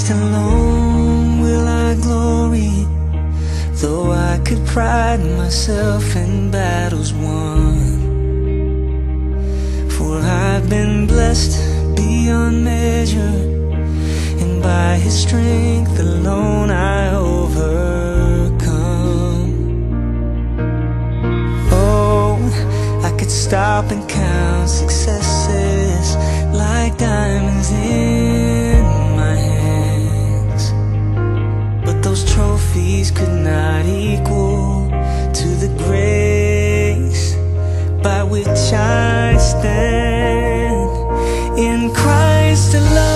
still alone. to love.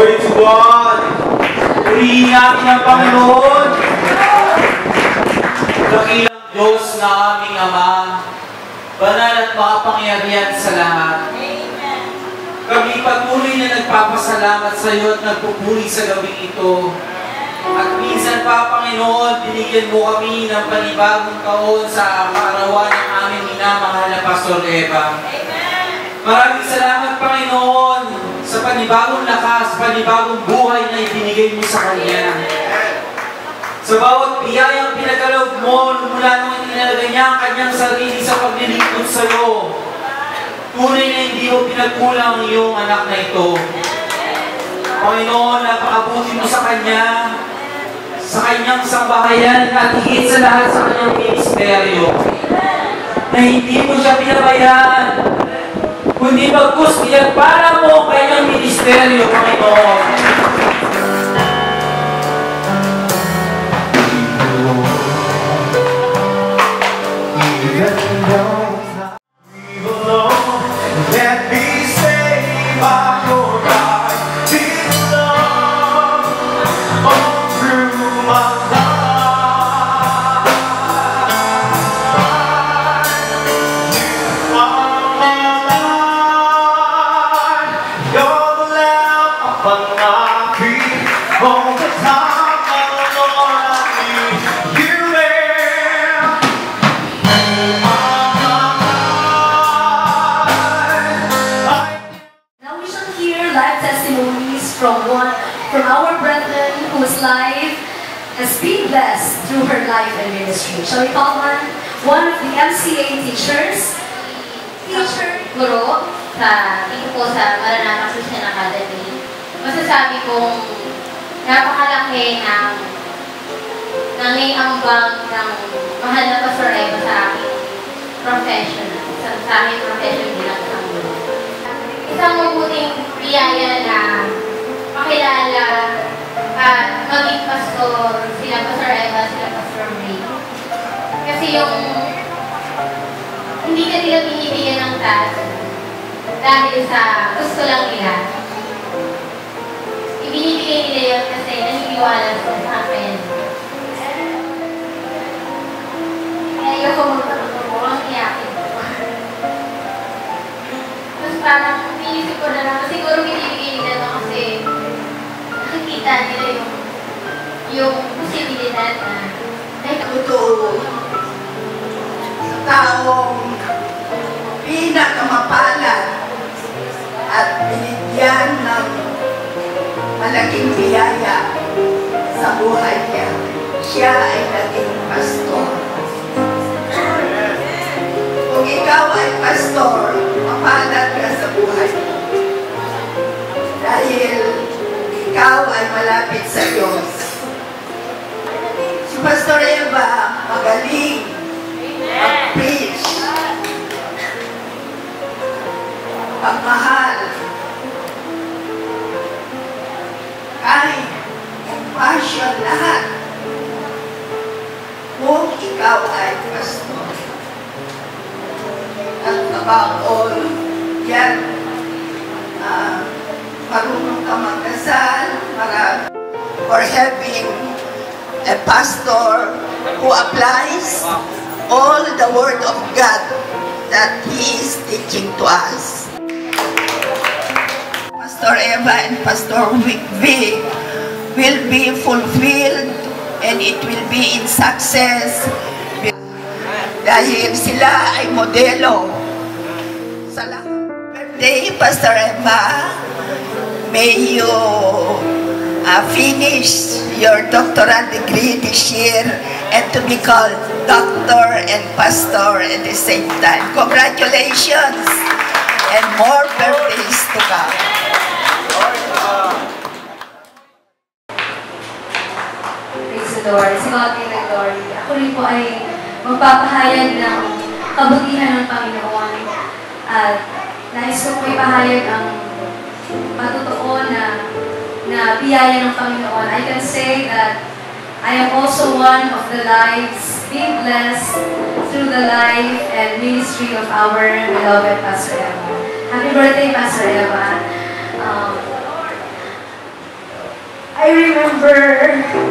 To God. Natin ang Panginoon. Dakilang Diyos na aming Ama, banal at makapangyarihan sa lahat. Kami patuloy na nagpapasalamat sa iyo at nagpupuri sa gabing ito. At minsan pa, Panginoon, binigyan mo kami ng panibagong taon sa kaarawan ng aming minamahal na Pastor Eva. Maraming salamat, Panginoon, sa panibagong lakas, panibagong buhay na ibinigay mo sa Kanya. Sa bawat biyayang pinagkaloob mo, mula nung inilagay niya ang kanyang sarili sa paglilingkod sa iyo, tunay na hindi mo pinagkulang ang iyong anak na ito. Panginoon, napakabuti mo sa Kanya, sa Kanyang sambahayan at higit sa lahat sa Kanyang ministeryo. Na hindi mo siya pinabayaan, kundi bagkus para mo ang Kanyang ministeryo, Panginoon. Masasabi kong napakalaki ng nangiambang ng mahal na Pastor Eva sa aking profession, sa, sa aking profession bilang isang guro. Isang mabuting biyaya na makilala at maging pastor, sila Pastor Eva, sila Pastor Ray. Kasi yung hindi ka nila binibigyan ng task dahil sa gusto lang nila. Ibinibigay nila yun kasi naniniwala sila sa akin. Kaya ayoko magpapagawa ko, ang iyakin ko. Tapos parang iniisip ko na lang, siguro binibigay nila to kasi nakikita nila yung yung posibilidad na ay, totoo taong pinakamapalad at binigyan ng malaking biyaya sa buhay niya. Siya ay naging pastor. Kung ikaw ay pastor, mapalad ka sa buhay mo. Dahil ikaw ay malapit sa Diyos. Si Pastor Eva, magaling mag-preach. Pagmahal. Kahit compassion lahat. Kung ikaw ay pastor. At all, yan, ah, marunong ka magdasal, marami for having a pastor who applies all the word of God that he is teaching to us. Pastor Eva and Pastor Vic will be fulfilled and it will be in success dahil sila ay modelo sa lahat. Birthday, Pastor Eva, may you uh, finish your doctoral degree this year and to be called doctor and pastor at the same time. Congratulations and more birthdays to come. Lord. Si be the glory. Ako rin po ay magpapahayag ng kabutihan ng Panginoon. At nais ko po ipahayag ang matotoo na na biyaya ng Panginoon. I can say that I am also one of the lives being blessed through the life and ministry of our beloved Pastor Emma. Happy birthday, Pastor Eva. Um, I remember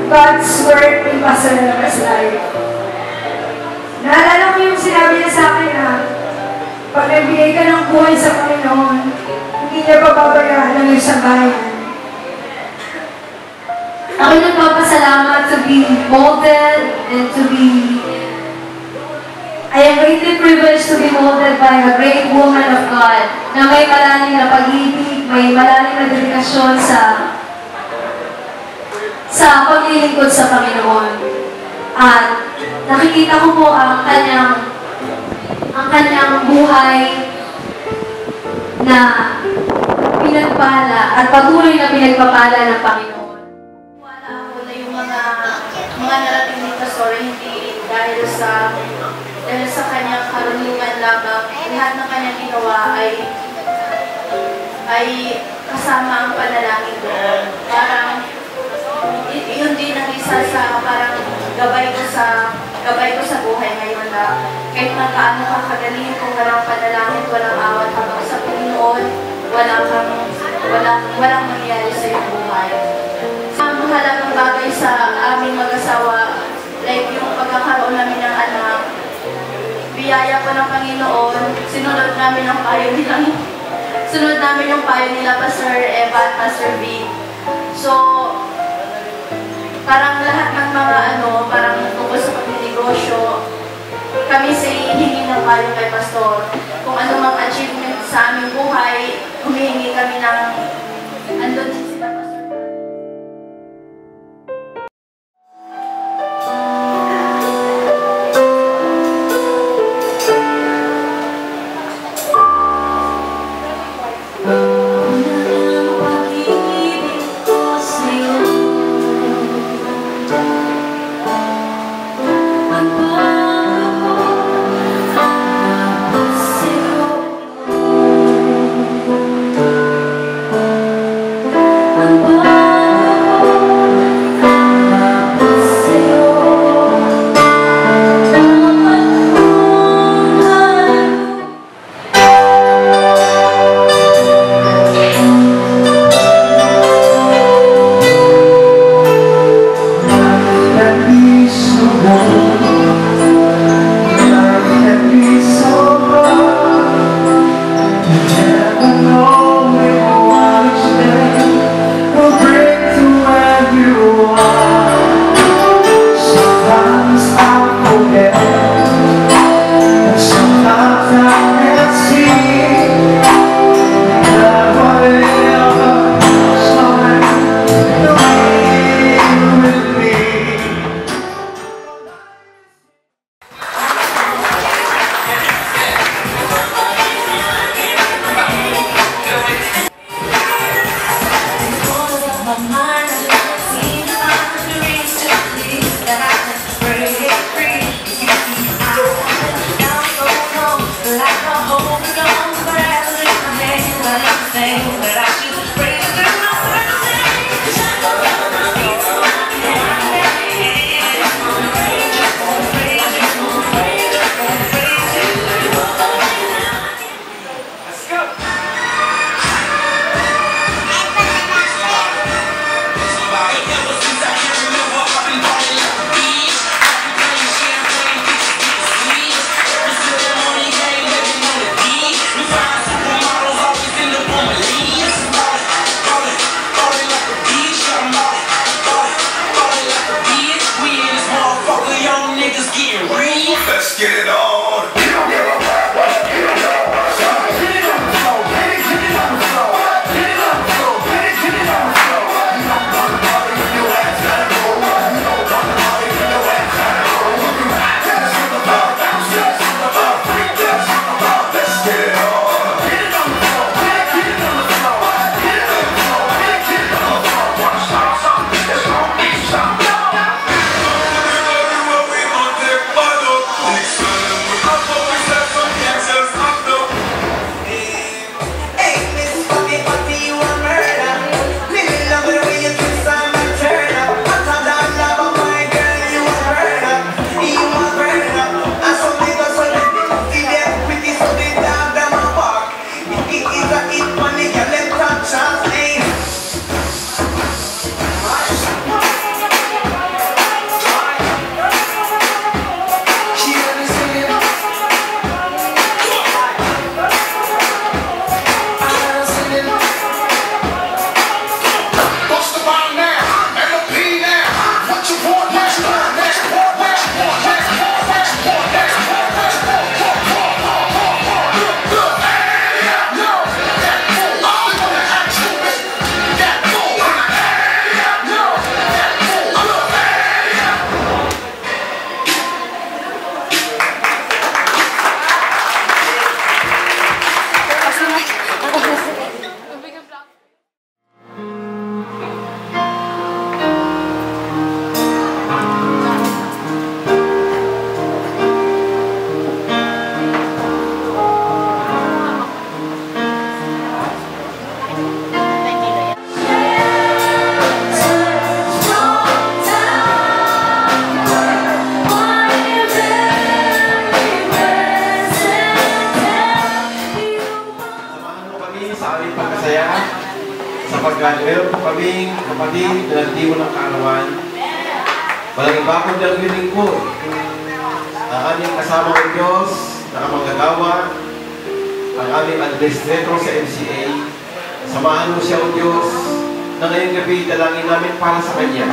God's word in Pastor Eva's life. Naalala ko yung sinabi niya sa akin na pag nagbigay ka ng buhay sa Panginoon, hindi niya papabayaan ang isang bayan. Ako nagpapasalamat to be molded and to be I am greatly privileged to be molded by a great woman of God na may malalim na pag-ibig, may malalim na dedikasyon sa sa paglilingkod sa Panginoon. At nakikita ko po ang kanyang ang kanyang buhay na pinagpala at patuloy na pinagpapala ng Panginoon. Wala ako na yung mga mga narating dito, sorry, hindi dahil sa dahil sa kanyang karunungan lamang, lahat ng kanyang ginawa ay ay kasama ang panalangin doon. Gabay ko sa gabay ko sa buhay ngayon na kahit na kaano ka kagaling kung walang panalangin, walang awat habang sa Panginoon, wala kang walang walang mangyayari sa iyong buhay. Ang mahalagang bagay sa aming mag-asawa, like yung pagkakaroon namin ng anak, biyaya po ng Panginoon, sinunod namin ang payo nilang, sunod namin yung payo nila Pastor Eva at Pastor V. So, parang lahat ng mga ano, parang tungkol sa pagninegosyo, kami sa hihingi ng payo kay Pastor. Kung ano mang achievement sa aming buhay, humihingi kami ng kaming kapatid na nagdiwa ng kaarawan. Walang iba kundi ang. Ang aming kasama ng Diyos, nakamanggagawa, ang aming administrator sa MCA. Samahan mo siya o Diyos na ngayong gabi dalangin namin para sa Kanya.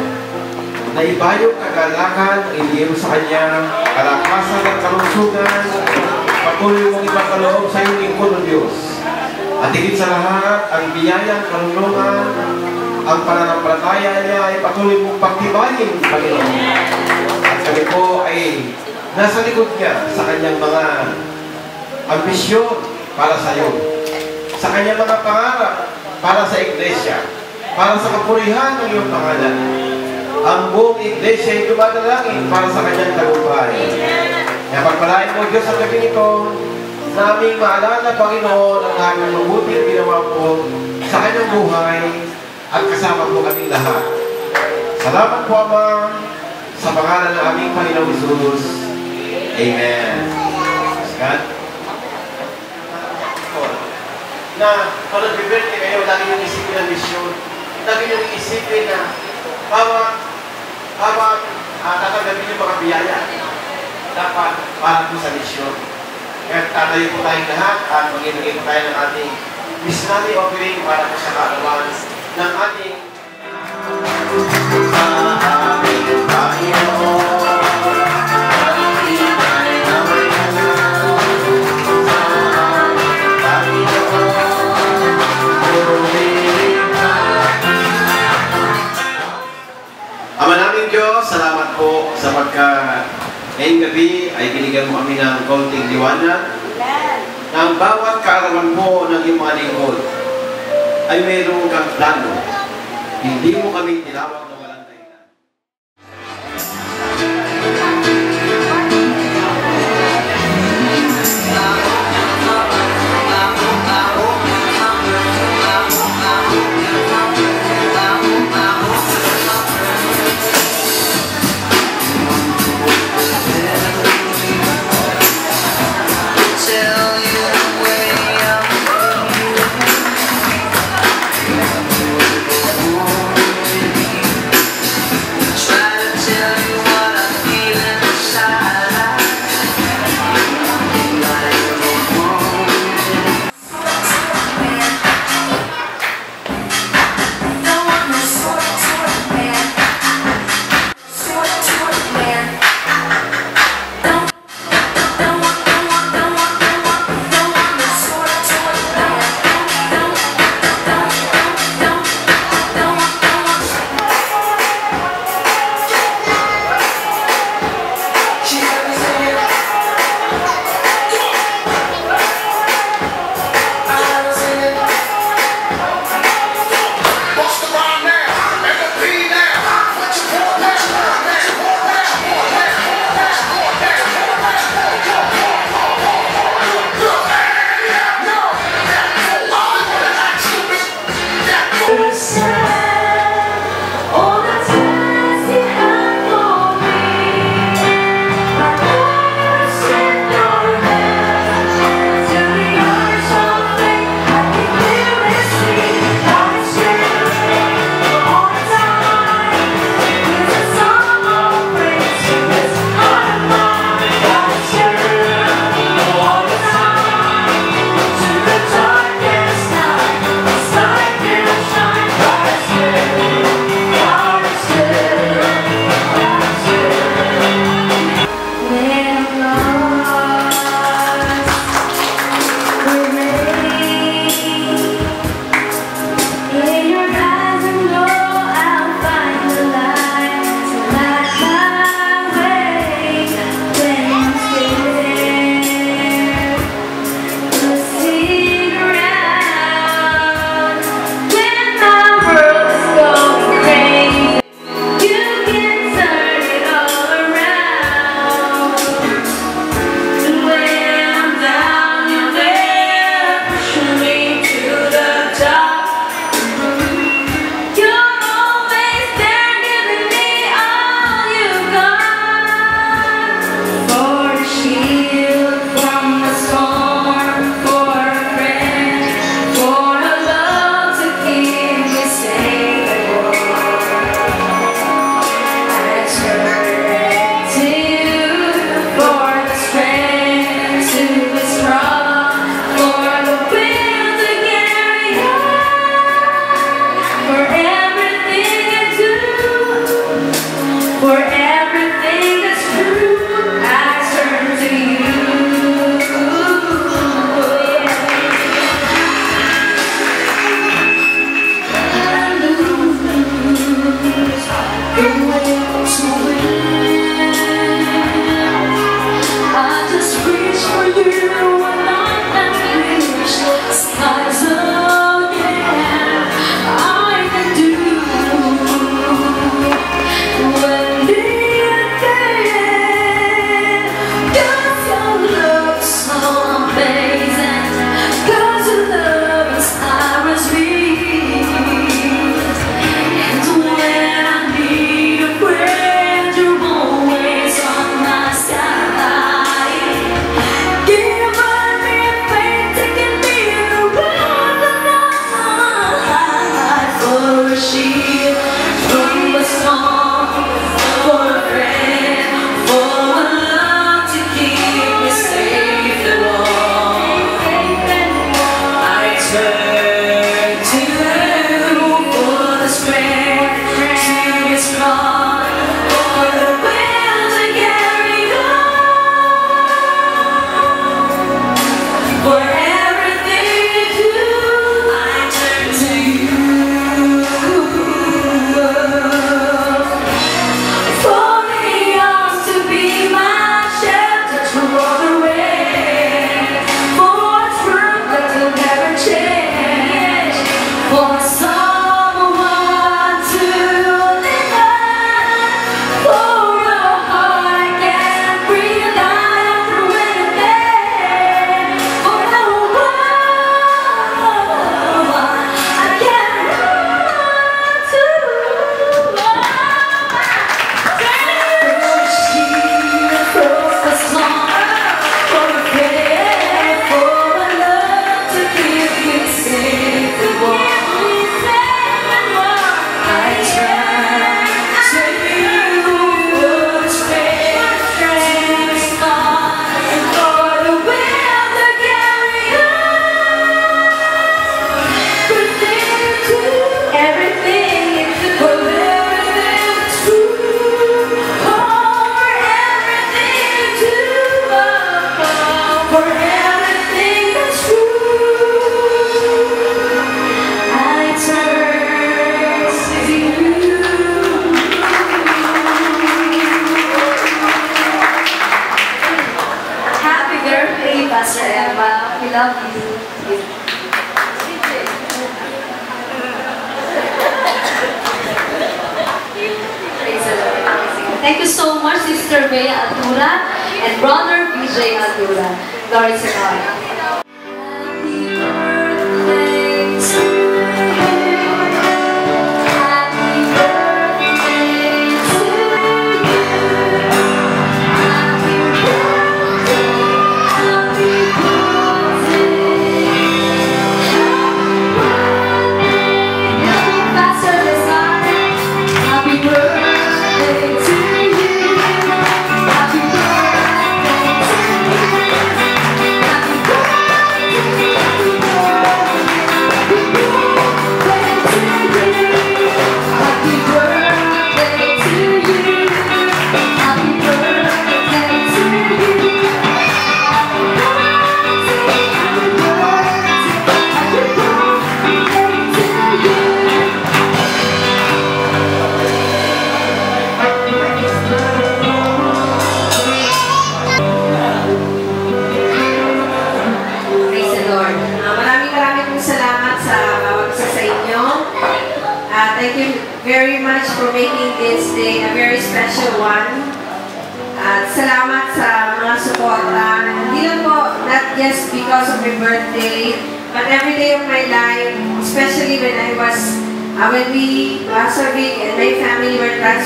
Na iba yung kagalakan, iliro sa Kanya, kalakasan at kalusugan, patuloy mong ipakaloob sa iyong lingkod ng Diyos. At higit sa lahat, ang biyayang karunungan, ang pananampalataya niya ay patuloy mong pagtibayin, Panginoon. At kami po ay nasa likod niya sa kanyang mga ambisyon para sa iyo. Sa kanyang mga pangarap para sa iglesia. Para sa kapurihan ng iyong pangalan. Ang buong iglesia ay dumadalangin para sa kanyang tagumpay. Kaya pagpalain mo, Diyos, ang gabi nito, naming maalala, Panginoon, ang aming mabuting ginawa po sa kanyang buhay at kasama po kaming lahat. Salamat po, Ama, sa pangalan ng aming Panginoong Jesus. Amen. God. Na kung nag-birthday kayo, lagi nyo isipin ang misyon. Lagi nyo isipin na bawat habang uh, tatanggapin yung mga biyaya, dapat para po sa misyon. Kaya tatayo po tayong lahat at mag-ibigay po tayo ng ating missionary offering para po sa kaalawan ng ating sa aming Panginoon. Ama namin Diyos, salamat po sa pagka ngayong gabi ay binigyan mo kami ng konting liwanag na ang bawat kaarawan po ng iyong mga lingkod ay mayroong kang plano. Hindi mo kami tinawag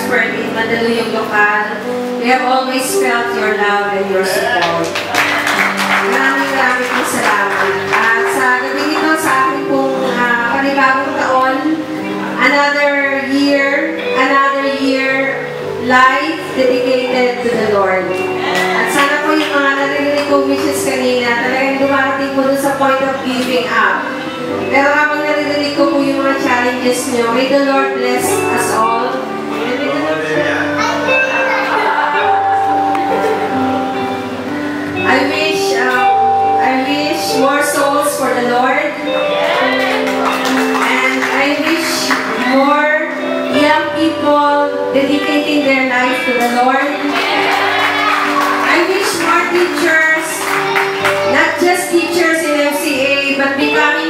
square feet, Mandaluyong Lokal. We have always felt your love and your support. Maraming maraming salamat. At sa gabi nito, sa akin pong uh, panibagong taon, another year, another year, life dedicated to the Lord. At sana po yung mga narinig kong wishes kanina, talagang dumarating po sa point of giving up. Pero habang naririnig ko po yung mga challenges nyo, may the Lord bless us all. more souls for the Lord. And I wish more young people dedicating their life to the Lord. I wish more teachers, not just teachers in MCA, but becoming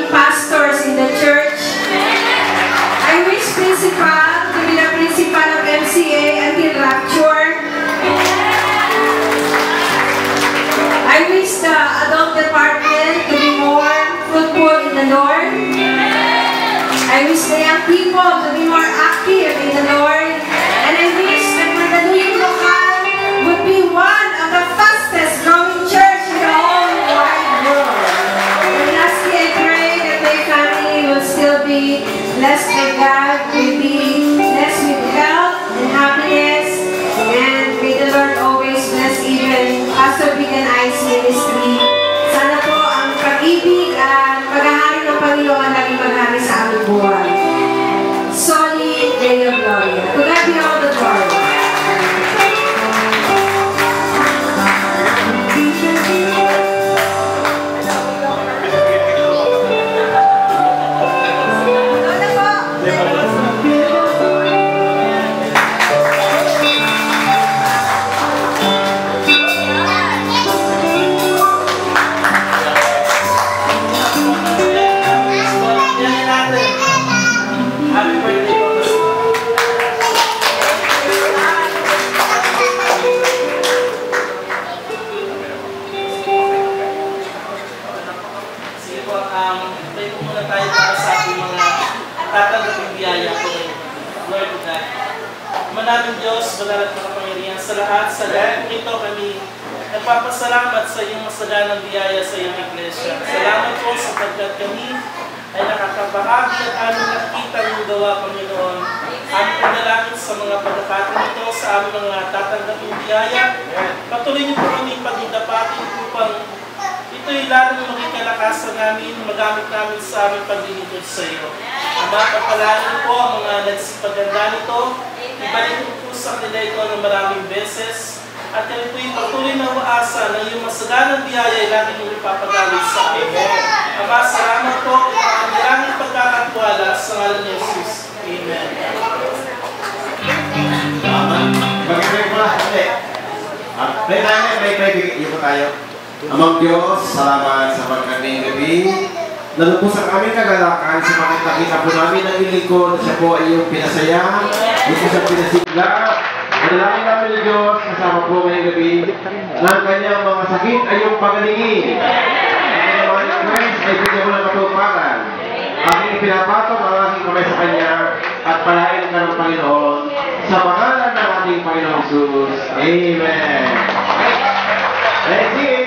sa kanila ito ng maraming beses at yan po yung patuloy na uasa na yung masaganang biyaya ay lagi yung ipapagalit sa Amen. Aba, salamat po ang maraming pagkakatwala sa ngalan ni Jesus. Amen. Mag-pray po lang. Ah, pray tayo, pray, pray, bigay po tayo. Amang Diyos, salamat sa pagkating gabi. Nalubos ang aming kagalakan sa mga nakita po namin ng ilikon. Siya po ay iyong pinasaya. Ito siya pinasigla. Dalangin namin ng Diyos, kasama po ngayong gabi, na ang kanyang mga sakit ay yung pagalingin. Ang mga request ay bigyan mo ng katuparan. Aking ipinapatok ang aking kamay sa kanya at palain ka ng Panginoon sa pangalan ng ating Panginoon Jesus. Amen. Let's see